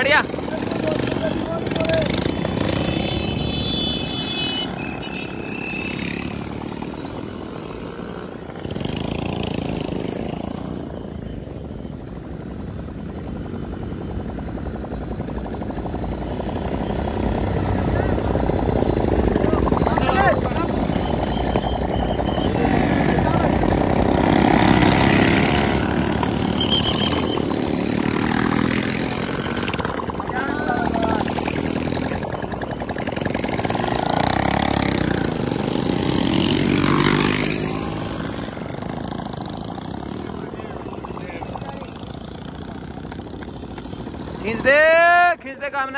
ரெடியா खींच दे खींच दे काम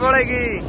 बोलेगी।